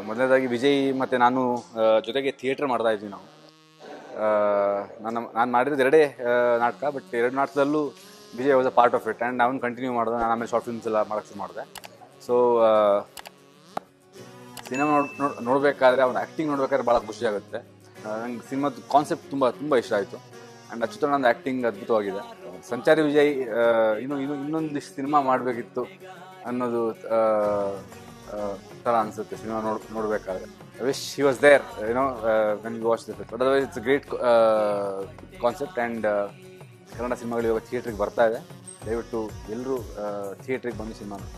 ಮೊದಲನೇದಾಗಿ ವಿಜಯ್ ಮತ್ತು ನಾನು ಜೊತೆಗೆ ಥಿಯೇಟ್ರ್ ಮಾಡ್ತಾ ಇದ್ವಿ ನಾವು. ಆ, ನನ್ನ ನಾನು ಮಾಡಿರೋದು ಎರಡೇ ನಾಟಕ ಬಟ್ ಎರಡು ನಾಟಕದಲ್ಲೂ Vijay was a part of it and ಅವನು ಕಂಟಿನ್ಯೂ ಮಾಡಿದೆ. ನಾನು ಆಮೇಲೆ ಶಾರ್ಟ್ ಫಿಲ್ಮ್ಸ್ ಎಲ್ಲ ಮಾಡೋಕ್ಕೆ ಶುರು ಮಾಡಿದೆ. ಸೊ ಸಿನಿಮಾ ನೋಡಿ ನೋಡಿ ನೋಡಬೇಕಾದ್ರೆ ಅವ್ನ ಆ್ಯಕ್ಟಿಂಗ್ ನೋಡ್ಬೇಕಾದ್ರೆ ಭಾಳ ಖುಷಿ ಆಗುತ್ತೆ. ನಂಗೆ ಸಿನಿಮಾದ ಕಾನ್ಸೆಪ್ಟ್ ತುಂಬ ತುಂಬ ಇಷ್ಟ ಆಯಿತು. ಆ್ಯಂಡ್ ಅಚ್ಯುತಾನಂದ ಆ್ಯಕ್ಟಿಂಗ್ ಅದ್ಭುತವಾಗಿದೆ. ಸಂಚಾರಿ ವಿಜಯ್ ಇನ್ನೂ ಇನ್ನು ಇನ್ನು ಇನ್ನೊಂದಿಷ್ಟು ಸಿನಿಮಾ ಮಾಡಬೇಕಿತ್ತು ಅನ್ನೋದು ಥರ ಅನ್ಸುತ್ತೆ ಸಿನಿಮಾ ನೋಡ್, ನೋಡಬೇಕಾದ್ರೆ. Wish he was there you know when you watch the but otherwise it's great concept and Kannada ಸಿನಿಮಾಗಳು ಇವಾಗ ಥಿಯೇಟ್ರಿಗೆ ಬರ್ತಾ ಇದೆ. ದಯವಿಟ್ಟು ಎಲ್ಲರೂ ಥಿಯೇಟ್ರಿಗೆ ಬಂದು ಸಿನಿಮಾ ನೋಡಿ